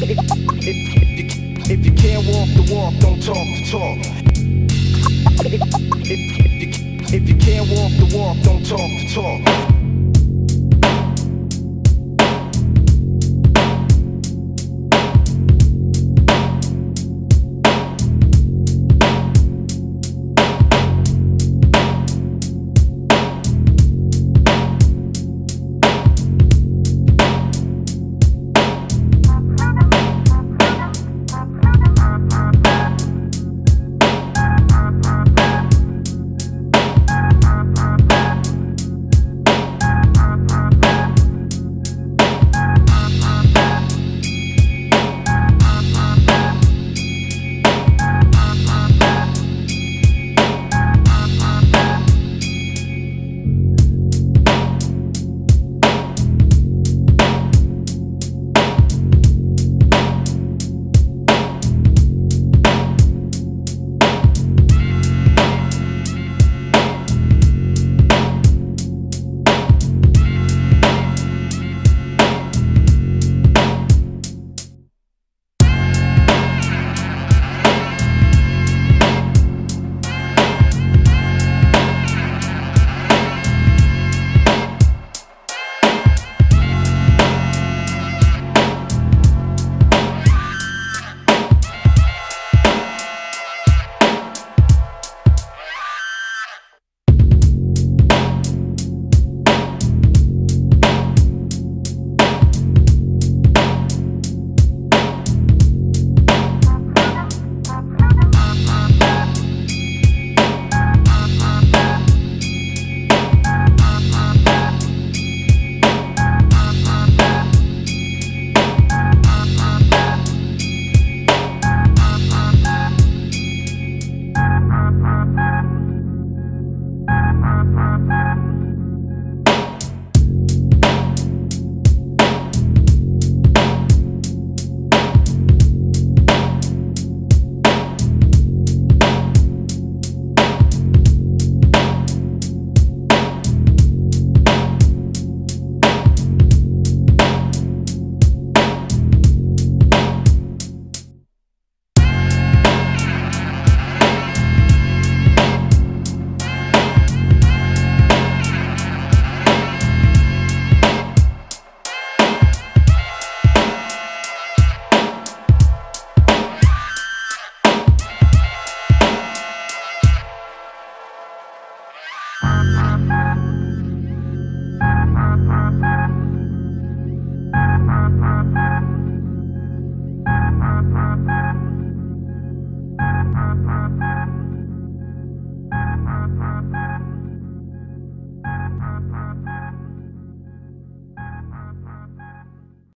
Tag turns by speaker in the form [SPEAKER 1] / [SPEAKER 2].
[SPEAKER 1] If, you, can't walk the walk, don't talk the talk. If you can't walk the walk, don't talk the talk.